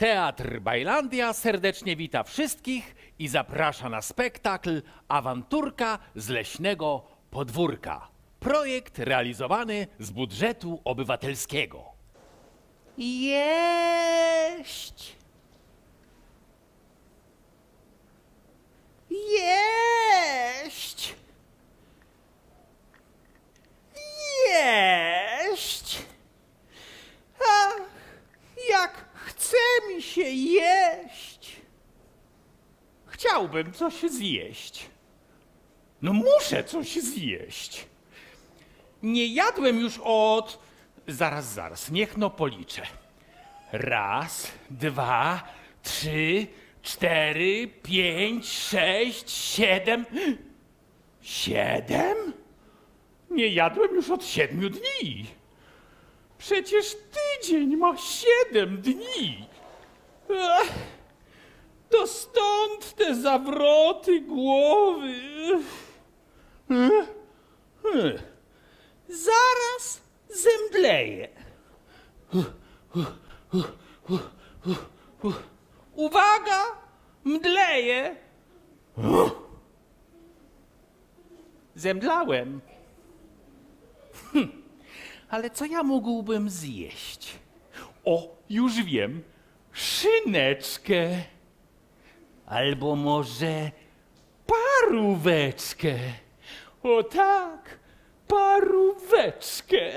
Teatr Bajlandia serdecznie wita wszystkich i zaprasza na spektakl Awanturka z leśnego podwórka. Projekt realizowany z budżetu obywatelskiego. Jeść! Jeść! Jeść! Ach, jak chce mi się jeść! Chciałbym coś zjeść. No muszę coś zjeść. Nie jadłem już od. Zaraz, zaraz, niech no policzę. Raz, dwa, trzy, cztery, pięć, sześć, siedem. Siedem? Nie jadłem już od siedmiu dni. Przecież tydzień ma siedem dni. Ach, to stąd te zawroty głowy. Ech, ech. Zaraz zemdleję. Uwaga, mdleję. Zemdlałem. Hm, ale co ja mógłbym zjeść? O, już wiem. Szyneczkę. Albo może paróweczkę. O tak, paróweczkę.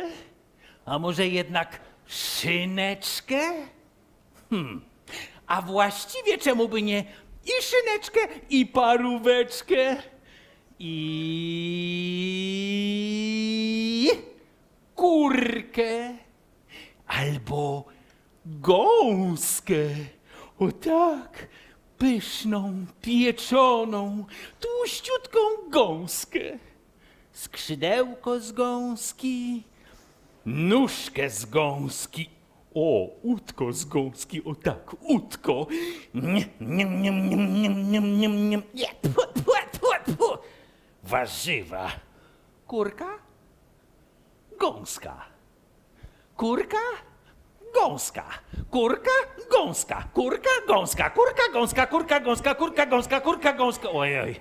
A może jednak szyneczkę? Hmm. A właściwie czemu by nie i szyneczkę, i paróweczkę, i kurkę, albo O tak, pyszną, pieczoną, tłuściutką gąskę. Skrzydełko z gąski, nóżkę z gąski. O, utko z gąski, o tak, utko. Nie, nie, nie, nie, nie, nie, nie, nie, nie, pu, pu, pu, pu. Warzywa. Kurka, gąska. Kurka, gąska. Kurka, gąska. Kurka, gąska. Kurka, gąska. Kurka, gąska. Kurka, gąska. Kurka, gąska. Oj,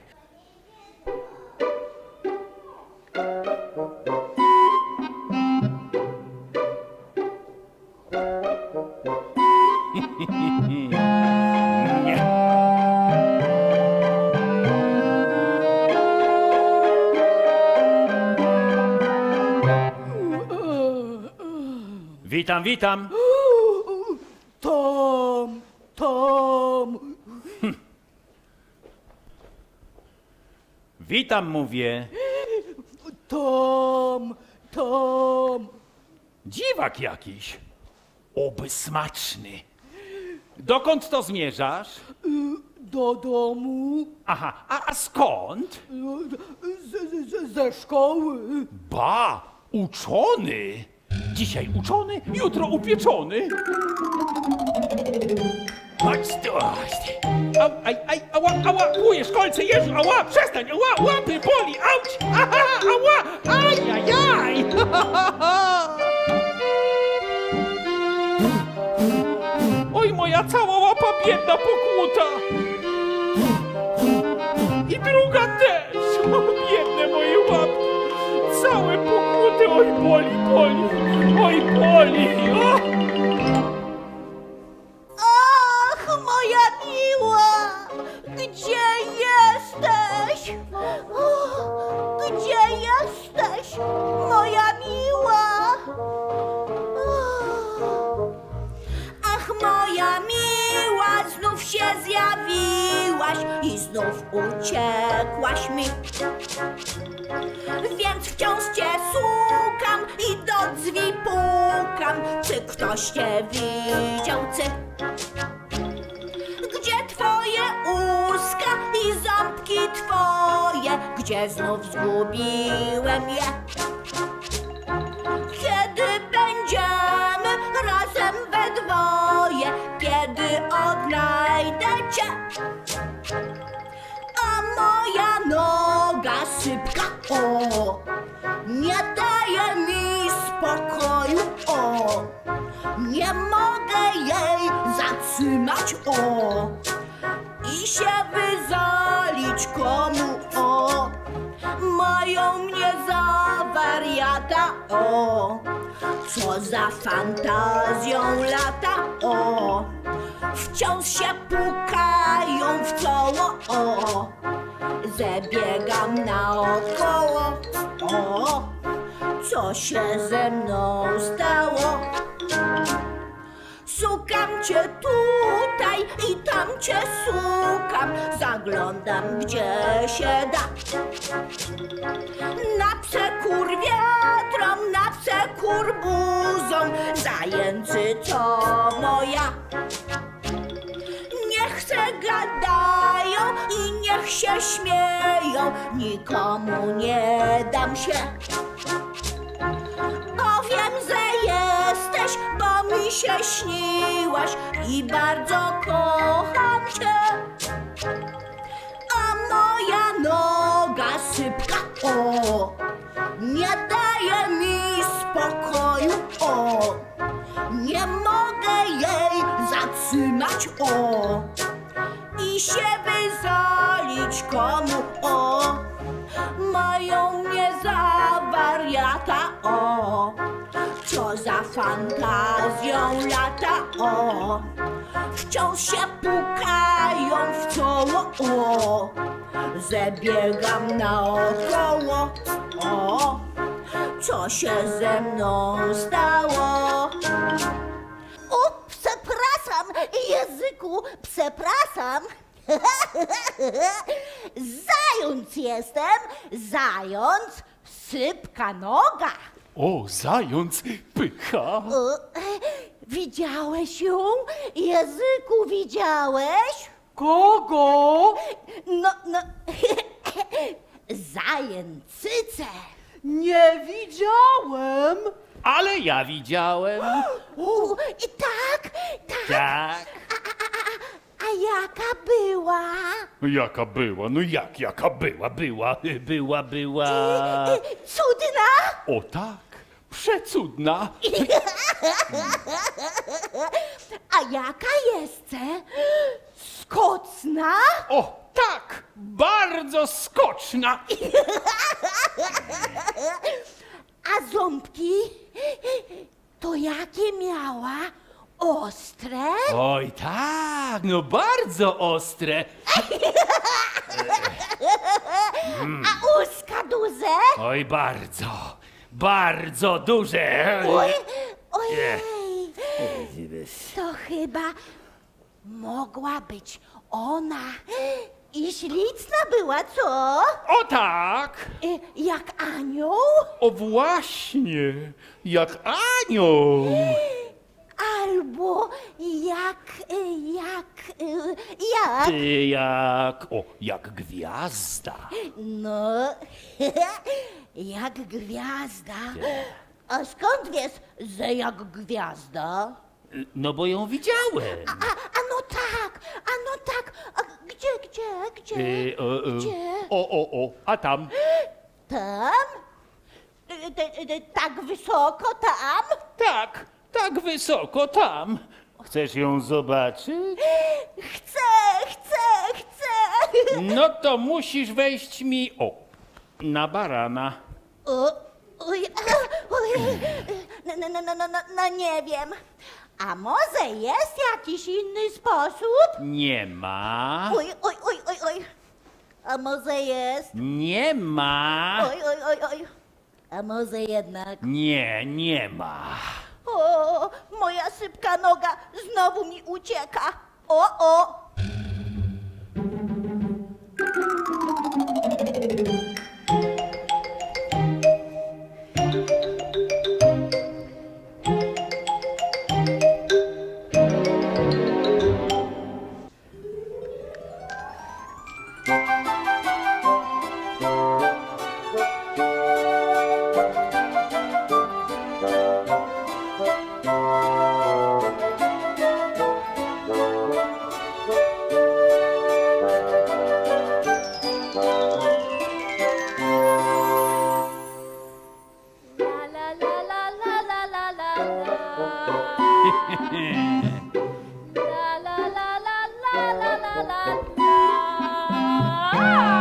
Witam, witam. Tom, Tom, Witam, mówię. Tom, Tom. Dziwak jakiś. Oby smaczny. Dokąd to zmierzasz? Do domu, Aha, a, a skąd? z, z, ze szkoły. Ba, uczony. Dzisiaj uczony, jutro upieczony. Chodź tu. Au, aj, aj, ała, ała, kujesz kolce, Jezu, ała, przestań, ała, łapy, boli, auć, aha, ała, aj, aj, aj. Oj, moja cała łapa biedna pokłuta. I druga też. O, Oj, boli, boli. Oj, boli. O! Ach, moja miła! Gdzie jesteś? Gdzie jesteś, moja miła? Ach, moja miła, znów się zjawiłaś i znów uciekłaś mi. Więc wciąż ktoś cię widział, ty? Gdzie twoje uska i ząbki twoje? Gdzie znów zgubiłem je? Kiedy będziemy razem we dwoje? Kiedy odnajdę cię? A moja noga szybka, o, zatrzymać, o. I się wyzalić komu, o. Mają mnie za wariata, o. Co za fantazją lata, o. Wciąż się pukają w czoło, o. Zebiegam naokoło, o. Co się ze mną stało. Szukam cię tutaj i tam cię szukam, zaglądam gdzie się da. Na przekór wiatrom, na przekór buzom, zajęcy to moja. Niech se gadają i niech się śmieją, nikomu nie dam się. Się śniłaś i bardzo kocham cię. A moja noga szybka, o, nie daje mi spokoju, o, nie mogę jej zatrzymać, o, i się wyzalić komu, o, mają mnie za wariata, o, co za fantazją lata, o, wciąż się pukają w czoło, o, zebiegam naokoło, o, co się ze mną stało. O, przepraszam, języku, przepraszam. Zając jestem, zając, sypka noga. O, zając pycha. O, widziałeś ją? Języku, widziałeś? Kogo? No, no, zajęcyce. Nie widziałem. Ale ja widziałem. I tak, tak. Tak. Jaka była? Jaka była? No jak, jaka była? Była, była, była. Y, Cudna? O tak, przecudna. A jaka jest? Skocna? O tak, bardzo skoczna. A ząbki? To jakie miała? Ostre? Oj tak, no bardzo ostre. A uska duże? Oj bardzo, bardzo duże. Oj, ojej. To chyba mogła być ona. I śliczna była, co? O tak, Y, Jak anioł? o właśnie, jak anioł. Albo jak, y, jak, y, jak? Ty jak, o, jak gwiazda. No, jak gwiazda. A skąd wiesz, że jak gwiazda? No bo ją widziałem. A, a no tak, a no tak. A gdzie, gdzie, gdzie? Y, o, o, Gdzie? o, o, o, a tam? Tam? Y, y, y, Tak wysoko tam? Tak, tak wysoko tam. Chcesz ją zobaczyć? Chcę, chcę, chcę. No to musisz wejść mi, o, na barana. O, oj, a, oj, no, no, no, no, no, no, no nie wiem. A może jest jakiś inny sposób? Nie ma. Oj, oj, oj, oj, oj. A może jest? Nie ma. Oj, oj, oj, oj. A może jednak? Nie, nie ma. O, moja sypka noga znowu mi ucieka. O, o. la la. Yeah.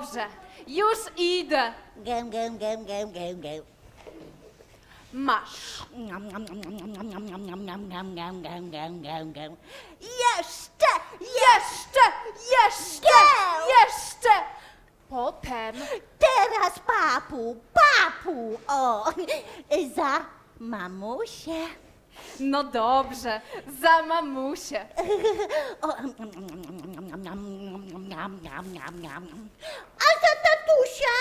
Dobrze. Już idę. Gę, gę, gę, gę, gę, gę. Masz. Niam, niam, niam, niam, niam, niam, niam, niam, niam, niam, niam, niam, niam, niam, niam. Jeszcze! Jeszcze, jeszcze, jeszcze. Potem. Teraz papu, papu! O, za mamusię. No dobrze, za mamusię. A za tatusia?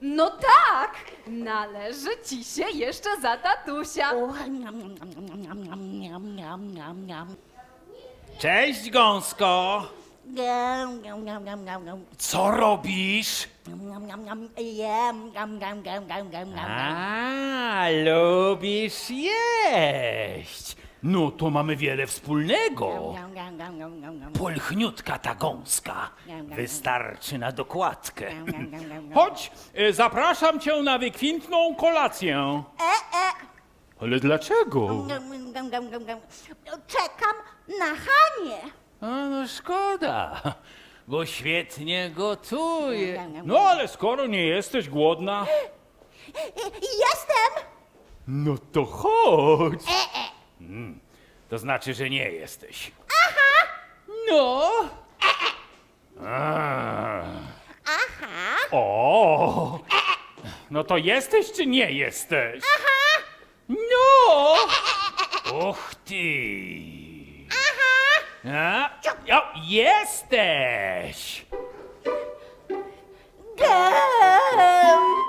No tak, należy ci się jeszcze za tatusia. Cześć, Gąsko! Gam, gam, gam, gam, gam, gam. Co robisz? Jem, gam, gam, gam, gam, gam, gam. A, lubisz jeść. No to mamy wiele wspólnego. Gam, gam, gam, gam, gam, gam. Polchniutka ta gąska. Wystarczy na dokładkę. Gam, gam, gam, gam, gam. Chodź, e, zapraszam cię na wykwintną kolację. E, e. Ale dlaczego? Gam, gam, gam, gam, gam. Czekam na Hanie. A, no szkoda, bo świetnie gotuje. No ale skoro nie jesteś głodna, E, Jestem. no to chodź. E, e. Mm, to znaczy, że nie jesteś. Aha. No. A. Aha. O! No to jesteś czy nie jesteś? Aha! No! Och ty! A? O, jesteś! Gam.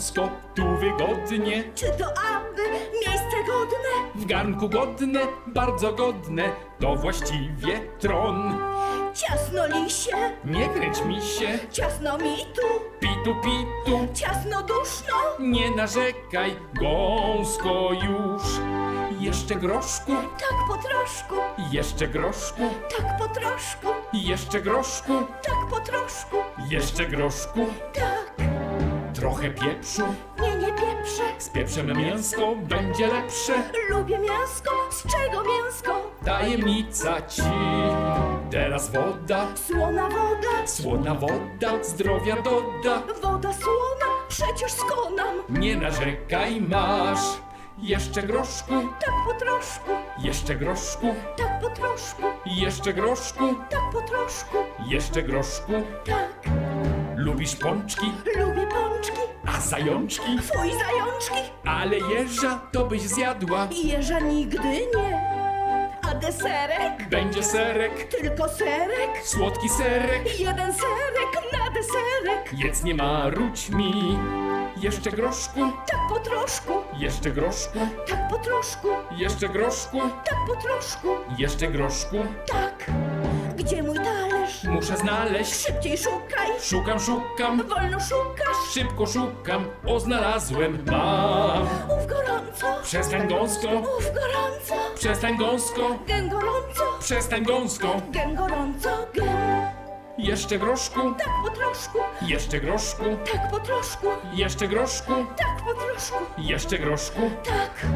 Gąsko, tu wygodnie, Czy to aby miejsce godne? w garnku godne, bardzo godne, to właściwie tron. Ciasno lisie, Nie kręć mi się, ciasno mi tu, pitu pitu, ciasno duszno. nie narzekaj, gąsko już. Jeszcze groszku, Tak po troszku, jeszcze groszku, tak po troszku, jeszcze groszku, tak po troszku, jeszcze groszku, tak. Trochę pieprzu, Nie, nie pieprzę, z pieprzem mięsko będzie lepsze. lubię mięsko, z czego mięsko? Tajemnica ci, teraz woda, Słona woda, słona woda, zdrowia doda. woda słona, przecież skonam. Nie narzekaj, masz jeszcze groszku, Tak po troszku, jeszcze groszku, tak po troszku, jeszcze groszku, tak po troszku, jeszcze groszku. tak. Lubisz pączki, Lubię pączki, a zajączki, fuj zajączki, ale jeża to byś zjadła. jeża nigdy nie. A deserek? Będzie serek, Tylko serek, słodki serek, jeden serek na deserek. jedz nie marudź mi. Jeszcze groszku, Tak po troszku, jeszcze groszku, tak po troszku, jeszcze groszku, tak po troszku, jeszcze groszku. tak. Gdzie mój talerz? Muszę znaleźć, Szybciej szukaj, szukam, szukam, wolno szukasz. szybko szukam, o znalazłem, mam. Uf gorąco, Przestań gąsko, uf gorąco, przestań gąsko, gę gorąco, przestań gąsko. gę gorąco, gę. Jeszcze groszku, Tak po troszku, jeszcze groszku, tak po troszku, jeszcze groszku, tak po troszku, jeszcze groszku. tak.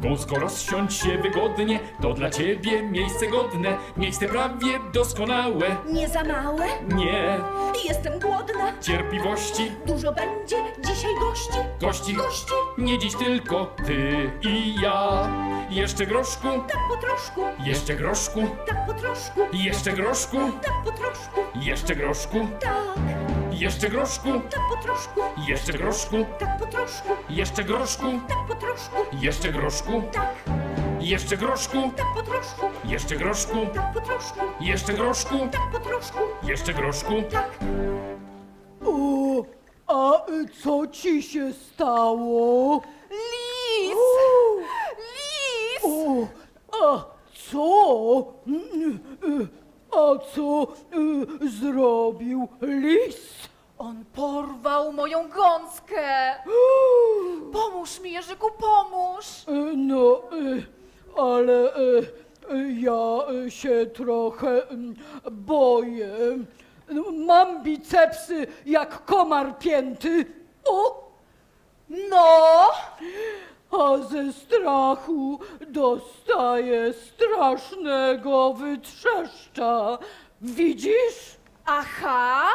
Gąsko rozsiądź się wygodnie, to dla ciebie miejsce godne, miejsce prawie doskonałe. Nie za małe? Nie, Jestem głodna. cierpliwości, Dużo będzie dzisiaj gości. gości, Gości. nie dziś tylko ty i ja. Jeszcze groszku, Tak po troszku, jeszcze groszku, tak po troszku, jeszcze groszku, tak po troszku, jeszcze groszku, tak, jeszcze groszku, tak po troszku, jeszcze groszku, tak po troszku, jeszcze groszku, tak po troszku, jeszcze groszku, tak, jeszcze groszku, tak po troszku, jeszcze groszku, tak po troszku, jeszcze groszku, tak po troszku, jeszcze groszku. tak. O, a co ci się stało? Lis! O, Lis! o, a co? Y, A co y, zrobił lis? On porwał moją gąskę. Pomóż mi, Jerzyku, pomóż. Y, No, y, ale y, ja się trochę mm, boję. No, Mam bicepsy jak komar pięty. O! No! A ze strachu dostaję strasznego wytrzeszcza. Widzisz? Aha!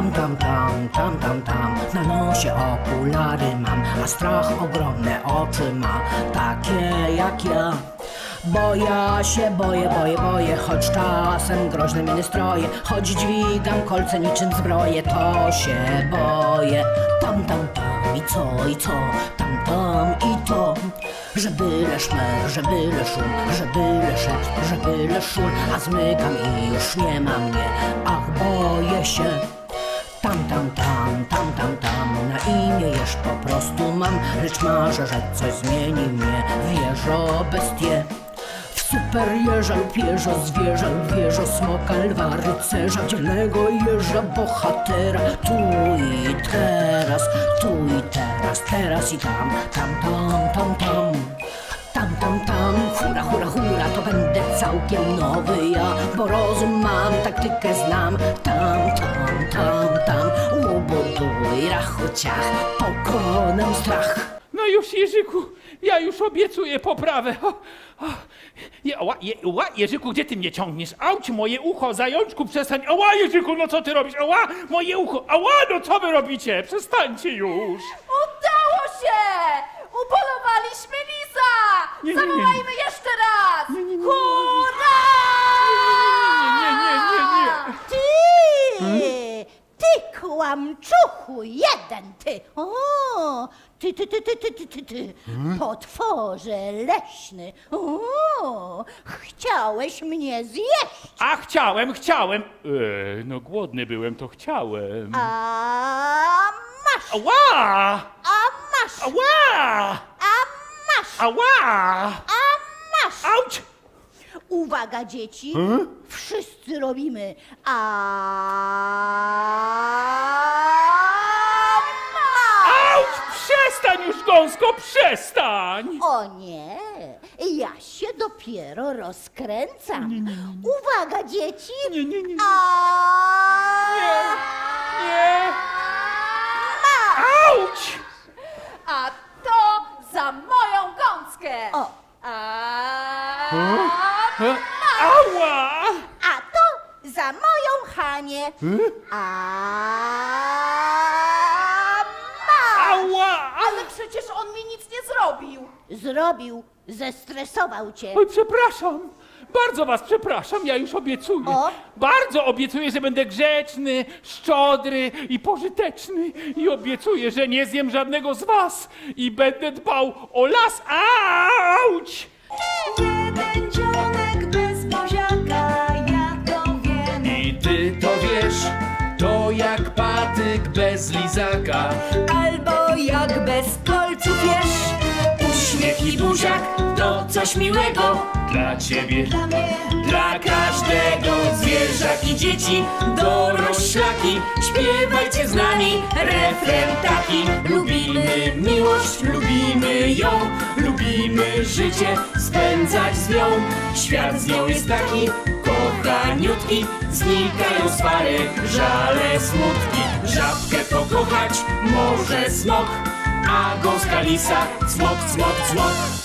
Tam, tam, tam, tam, tam, tam, na nosie okulary mam, a strach ogromne oczy ma, takie jak ja. Bo ja się boję, boję, boję, choć czasem groźne miny stroje, choć dźwigam kolce niczym zbroję, to się boję. Tam, tam, tam i co, i co, tam, tam i to. Że byle szmer, że byle szum, że byle szept, że byle szur, a zmykam i już nie ma mnie, ach boję się. Tam, tam, tam, tam, tam, tam. Na imię jeszcze po prostu mam Lecz marzę, że coś zmieni mnie W jeżo bestie. W super jeża lub jeżo zwierza lub wieżo smoka, lwa, rycerza Dzielnego jeża, bohatera. Tu i teraz, tu i teraz Teraz i tam, tam, tam, tam, tam tam, tam, tam, hura, hura, hura, to będę całkiem nowy ja, bo rozum mam, taktykę znam. Tam, tam, tam, tam, łobuduj, rachu, ciach, pokonam strach. No już, Jerzyku, ja już obiecuję poprawę. O, o. Je, ła, je, ła, Jerzyku, gdzie ty mnie ciągniesz? Auć, moje ucho, zajączku, przestań. Ała, Jerzyku, no co ty robisz? Ała, moje ucho, ała, no co wy robicie? Przestańcie już się! Upolowaliśmy lisa! Nie, nie, nie, nie. Zawołajmy jeszcze raz! Hurra! Nie, nie, nie, nie. Ty! Ty kłamczuchu, jeden ty! O! Ty, ty, ty, ty, ty, ty, ty, ty. Potworze leśny! O! Chciałeś mnie zjeść! A chciałem, chciałem. E, no głodny byłem, to chciałem. A masz! Ała! A masz! Ała! A masz! Ała! A masz! Auć! Uwaga, dzieci! Wszyscy robimy. A gąsko, przestań! O nie, ja się dopiero rozkręcam. Uwaga, dzieci! Nie, nie, nie. A Nie! masz! Auć! A to za moją gąskę! O, A... E, Ała! a to za moją Hanię. A zrobił! Zrobił, zestresował cię. Oj, przepraszam. Bardzo was przepraszam, ja już obiecuję. O. Bardzo obiecuję, że będę grzeczny, szczodry i pożyteczny. I obiecuję, że nie zjem żadnego z was. I będę dbał o las. Auć! Jeden dzionek bez buziaka, ja to wiem. I ty to wiesz, to jak patyk bez lizaka. Albo jak bez i buziak to coś miłego dla ciebie, Dla mnie dla każdego. Zwierzaki, dzieci, doroślaki, śpiewajcie z nami refren taki. Lubimy miłość, lubimy ją, lubimy życie spędzać z nią. Świat z nią jest taki kochaniutki, znikają swary, żale, smutki. Żabkę pokochać może smok, a gąska lisa, cmok, cmok, cmok.